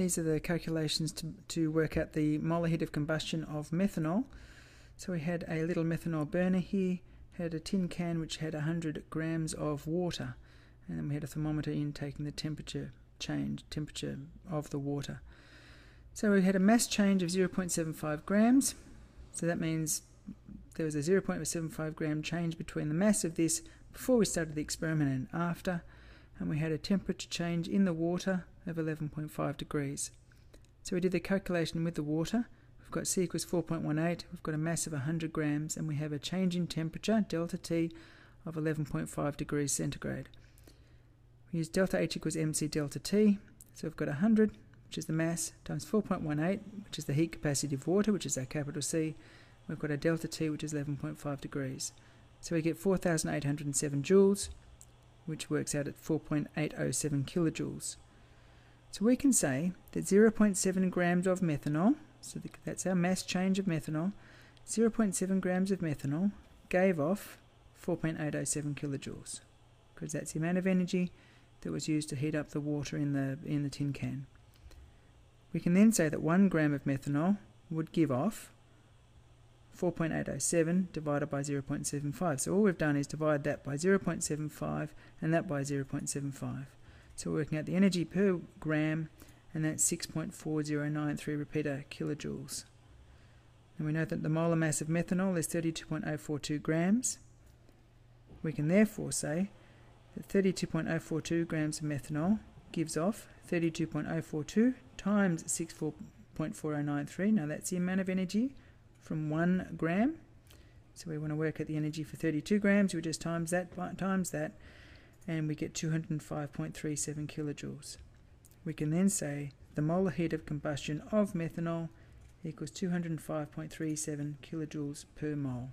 these are the calculations to, to work out the molar heat of combustion of methanol. So we had a little methanol burner here, had a tin can which had 100 grams of water, and then we had a thermometer in taking the temperature change, temperature of the water. So we had a mass change of 0.75 grams, so that means there was a 0.75 gram change between the mass of this before we started the experiment and after, and we had a temperature change in the water of 11.5 degrees. So we did the calculation with the water. We've got C equals 4.18, we've got a mass of 100 grams, and we have a change in temperature, delta T, of 11.5 degrees centigrade. We use delta H equals mc delta T, so we've got 100, which is the mass, times 4.18, which is the heat capacity of water, which is our capital C. We've got a delta T, which is 11.5 degrees. So we get 4,807 joules, which works out at 4.807 kilojoules. So we can say that 0.7 grams of methanol, so that's our mass change of methanol, 0.7 grams of methanol gave off 4.807 kilojoules, because that's the amount of energy that was used to heat up the water in the, in the tin can. We can then say that 1 gram of methanol would give off 4.807 divided by 0.75. So all we've done is divide that by 0.75 and that by 0.75. So we're working out the energy per gram and that's 6.4093 repeater kilojoules. And we know that the molar mass of methanol is 32.042 grams. We can therefore say that 32.042 grams of methanol gives off 32.042 times 64.4093. Now that's the amount of energy from 1 gram. So we want to work out the energy for 32 grams. We just times that times that, and we get 205.37 kilojoules. We can then say the molar heat of combustion of methanol equals 205.37 kilojoules per mole.